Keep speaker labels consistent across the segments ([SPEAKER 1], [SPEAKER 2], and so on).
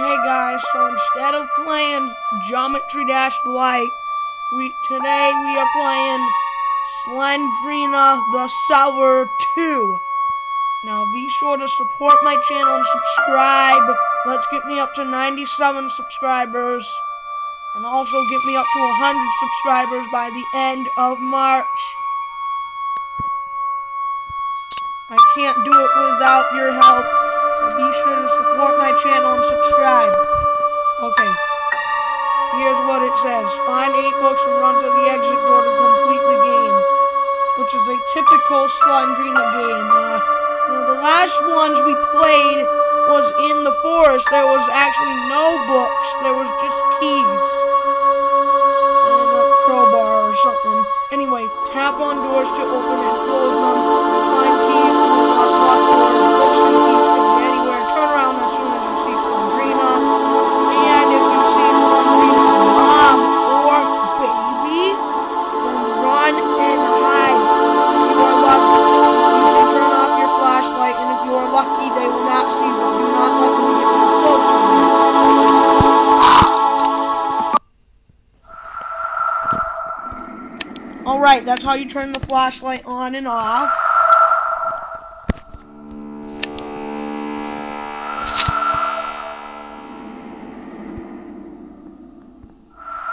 [SPEAKER 1] Hey guys, so instead of playing Geometry Dash Lite, we today we are playing Slendrina the Cellar 2. Now be sure to support my channel and subscribe. Let's get me up to 97 subscribers. And also get me up to 100 subscribers by the end of March. I can't do it without your help. So be sure to support my channel and subscribe. Okay. Here's what it says. Find eight books and run to the exit door to complete the game. Which is a typical Slendrina game. Uh, the last ones we played was in the forest. There was actually no books. There was just keys. And a crowbar or something. Anyway, tap on doors to open and close them. Alright, that's how you turn the flashlight on and off.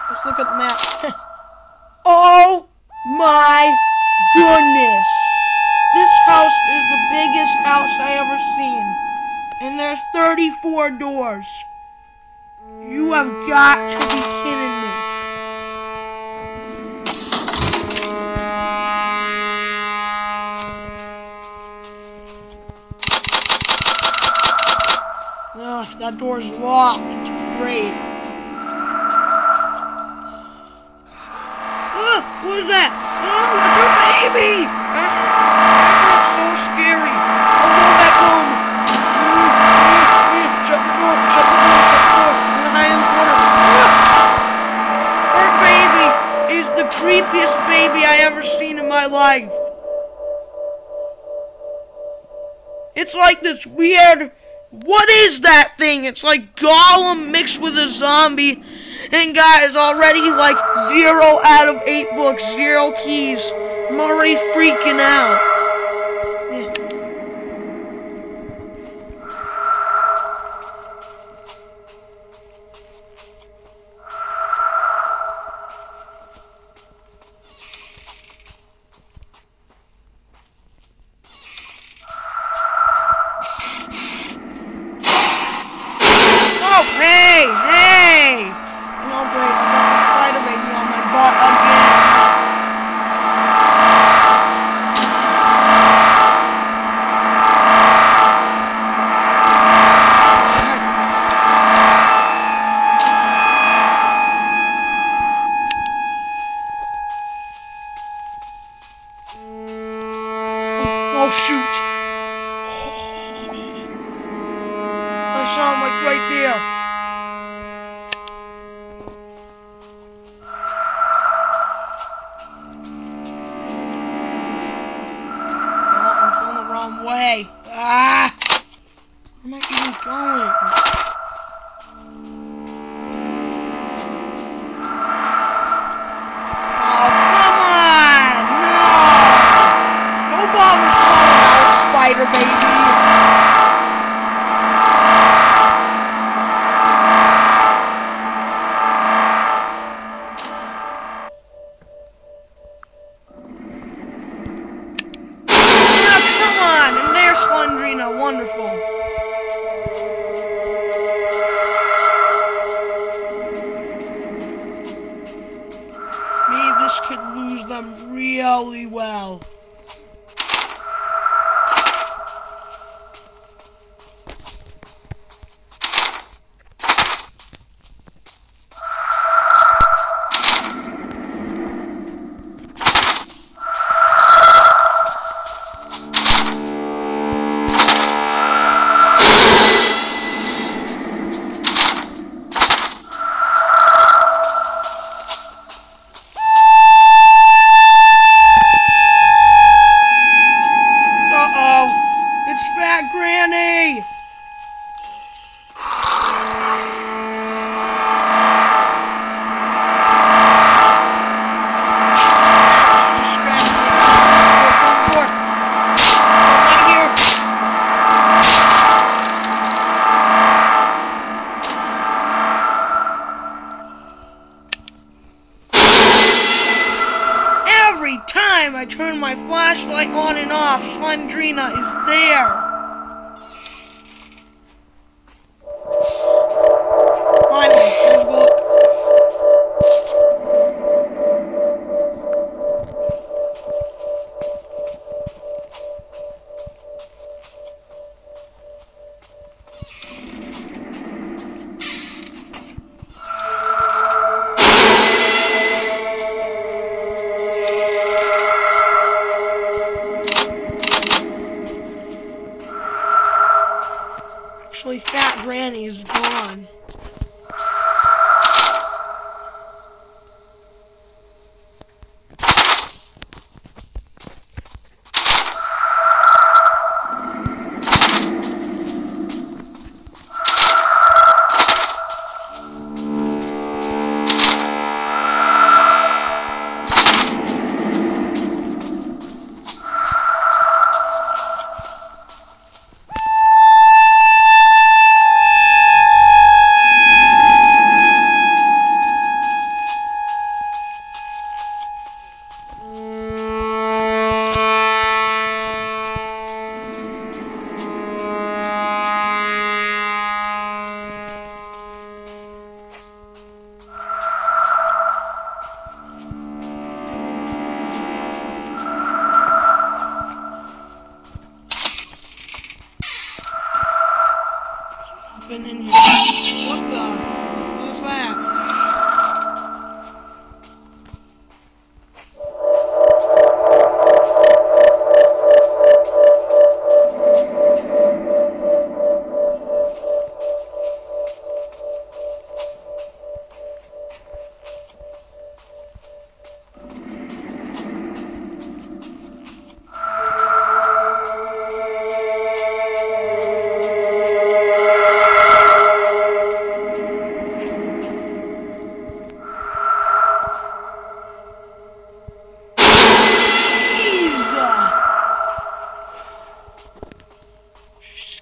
[SPEAKER 1] Let's look at the map. oh my goodness! This house is the biggest house I ever seen. And there's 34 doors. You have got to be kidding me. That door's locked. Great. Ugh, what is that? Oh, it's a baby! That's so scary. I'll go back home. Shut the door, shut the door, shut the door. I'm gonna hide in the corner. Her baby is the creepiest baby I ever seen in my life. It's like this weird. What is that thing? It's like Gollum mixed with a zombie. And guys, already like zero out of eight books, zero keys. I'm already freaking out. Oh, shoot! I saw him like right there. Oh, I'm going the wrong way. Ah! Where am I even going? Oh, fighter, baby. Ah, wonderful. Me, this could lose them really well. My flashlight on and off. Slendrina is there. Fat Granny is gone.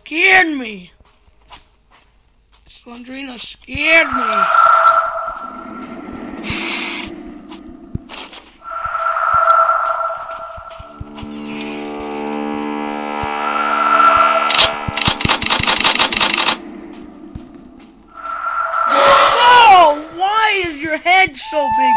[SPEAKER 1] Scared me. Slendrina scared me. Oh, why is your head so big,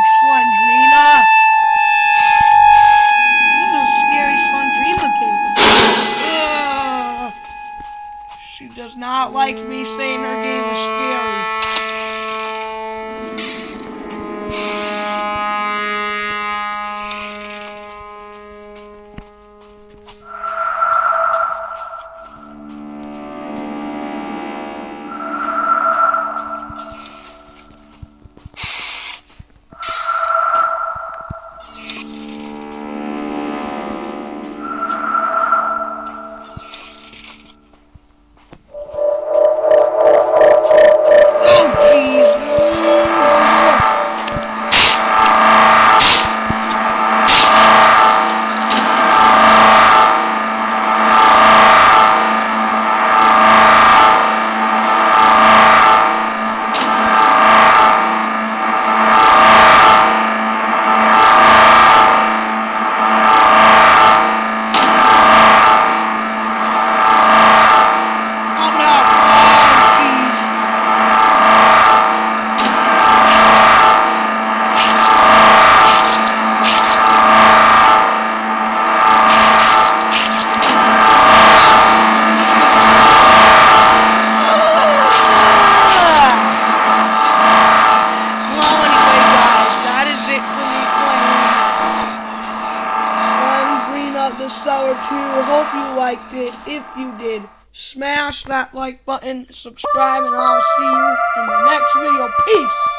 [SPEAKER 1] liked it. If you did, smash that like button, subscribe, and I'll see you in the next video. Peace!